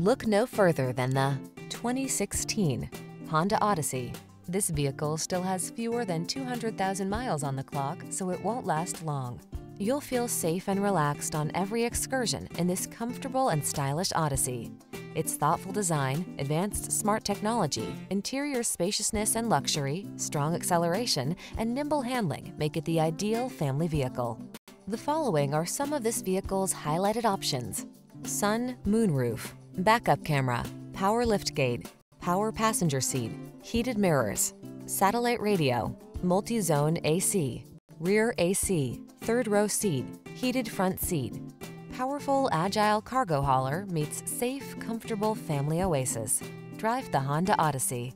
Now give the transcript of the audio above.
Look no further than the 2016 Honda Odyssey. This vehicle still has fewer than 200,000 miles on the clock, so it won't last long. You'll feel safe and relaxed on every excursion in this comfortable and stylish Odyssey. Its thoughtful design, advanced smart technology, interior spaciousness and luxury, strong acceleration, and nimble handling make it the ideal family vehicle. The following are some of this vehicle's highlighted options. Sun moonroof, backup camera, power liftgate, power passenger seat, heated mirrors, satellite radio, multi-zone AC, rear AC, third row seat, heated front seat. Powerful, agile cargo hauler meets safe, comfortable family oasis. Drive the Honda Odyssey.